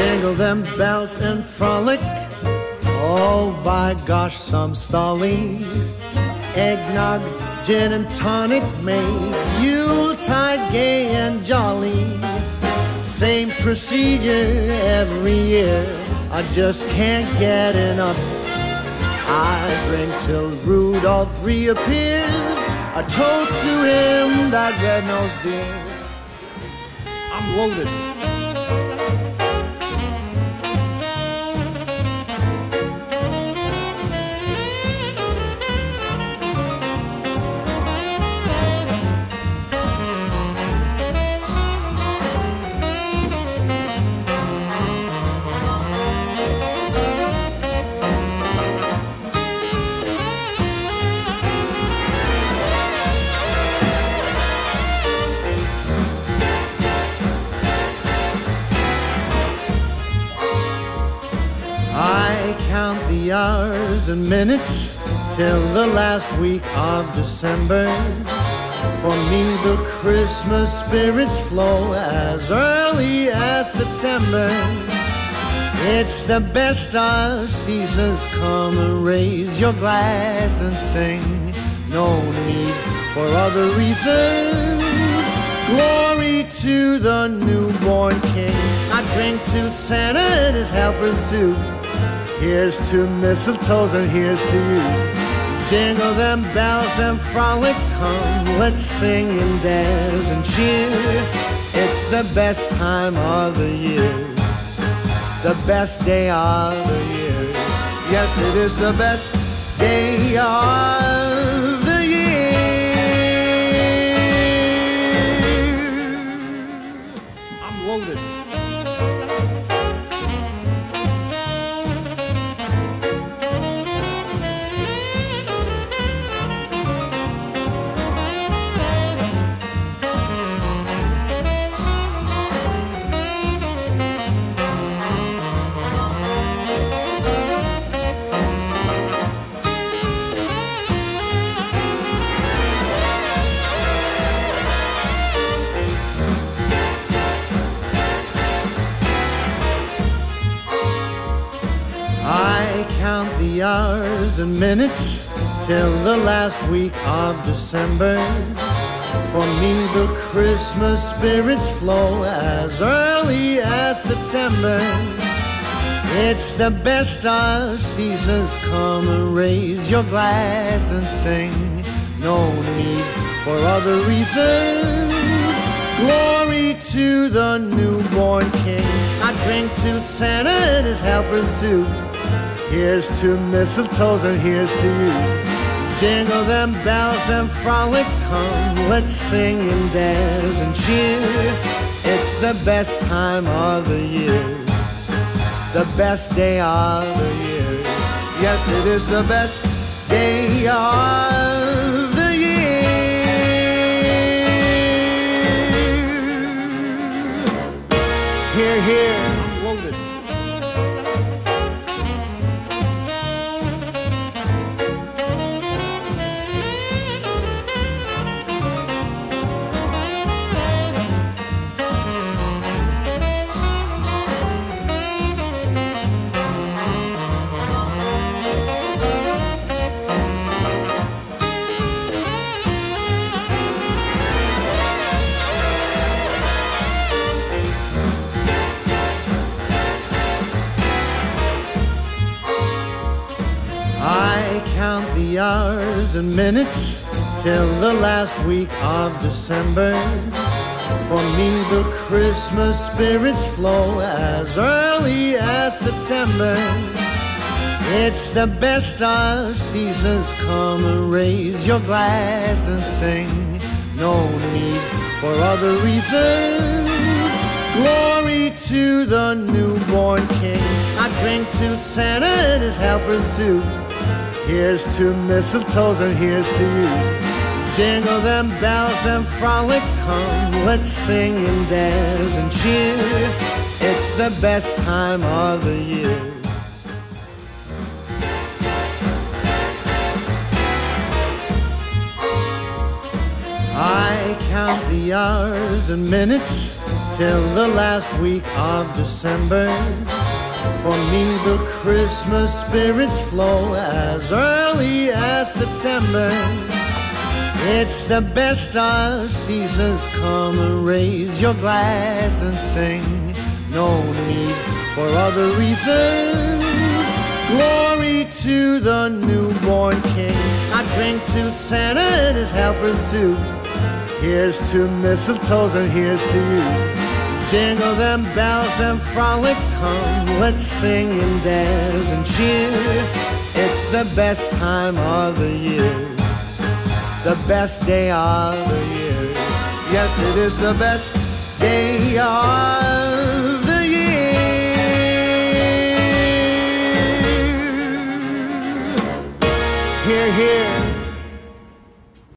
Jingle them bells and frolic. Oh, by gosh, some stolly. Eggnog, gin and tonic make Yuletide gay and jolly. Same procedure every year. I just can't get enough. I drink till Rudolph reappears. A toast to him, that red-nosed dear. I'm loaded. The hours and minutes till the last week of December. For me, the Christmas spirits flow as early as September. It's the best of seasons. Come and raise your glass and sing. No need for other reasons. Glory to the newborn king. I drink to Santa and his helpers too. Here's to mistletoes and here's to you. Jingle them bells and frolic, come, let's sing and dance and cheer. It's the best time of the year, the best day of the year. Yes, it is the best day of the hours and minutes till the last week of December. For me, the Christmas spirits flow as early as September. It's the best of seasons. Come and raise your glass and sing. No need for other reasons. Glory to the newborn king. I drink to Santa and his helpers too. Here's to mistletoes and here's to you. Jingle them bells and frolic, come, let's sing and dance and cheer. It's the best time of the year, the best day of the year. Yes, it is the best day of hours and minutes till the last week of December. For me, the Christmas spirits flow as early as September. It's the best of seasons. Come and raise your glass and sing. No need for other reasons. Glory to the newborn king. I drink to Santa and his helpers too. Here's to mistletoes and here's to you. Jingle them bells and frolic, come, let's sing and dance and cheer. It's the best time of the year. I count the hours and minutes till the last week of December. For me, the Christmas spirits flow as early as September. It's the best of seasons. Come and raise your glass and sing. No need for other reasons. Glory to the newborn King. I drink to Santa and his helpers too. Here's to mistletoes and here's to you. Jingle them bells and frolic, come, let's sing and dance and cheer. It's the best time of the year, the best day of the year. Yes, it is the best day of the year. Here, here